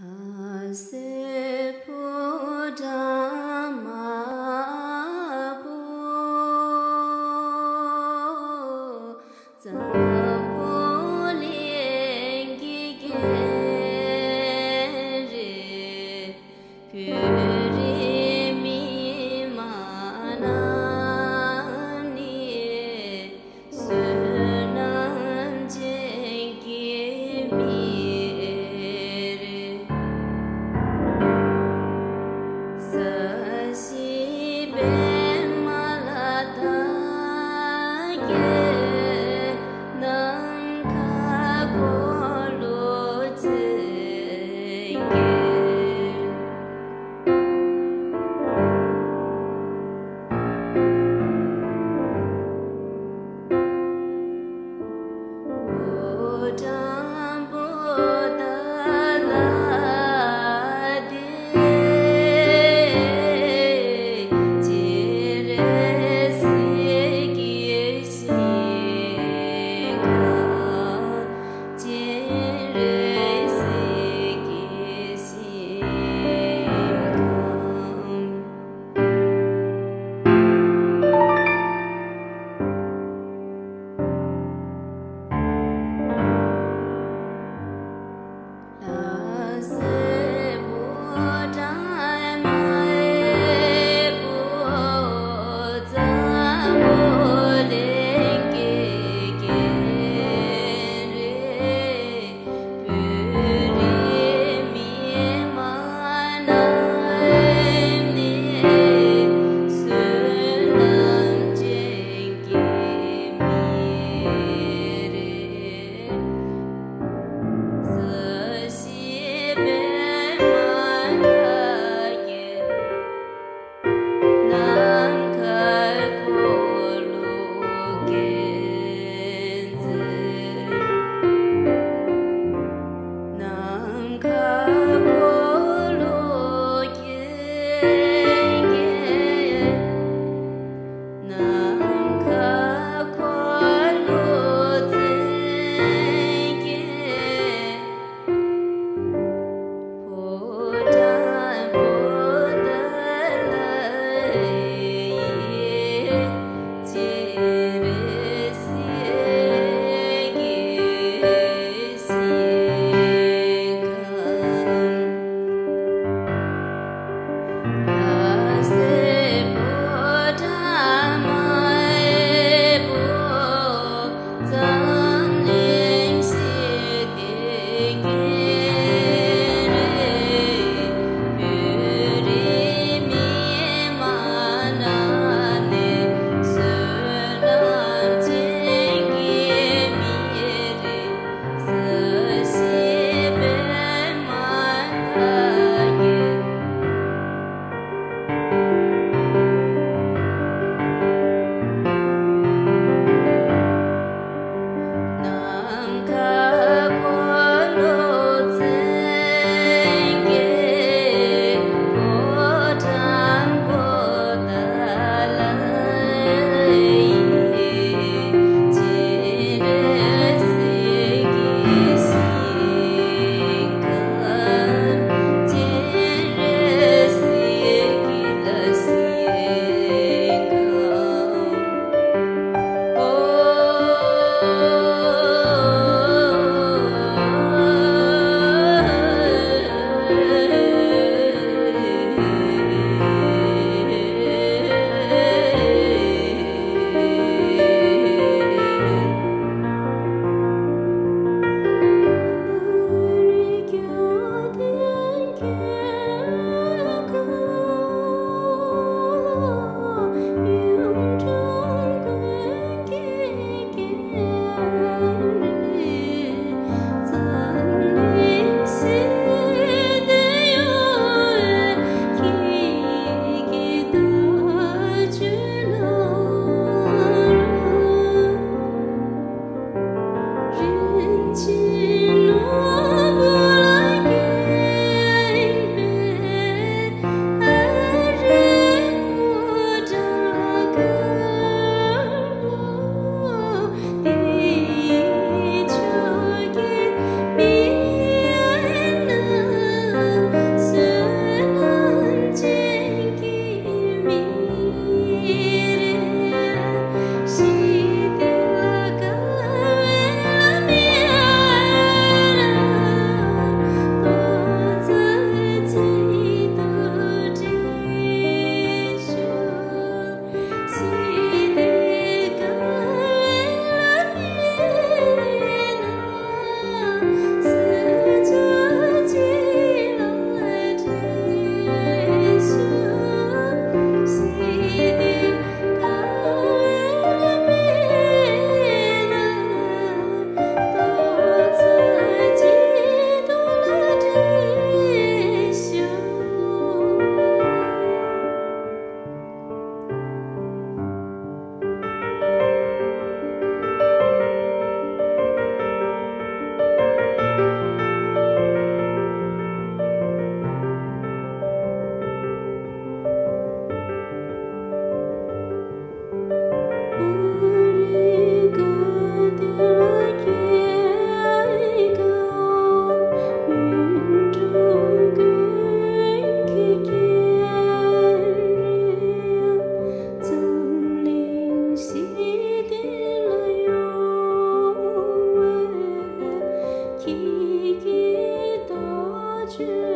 Has you.